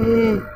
음.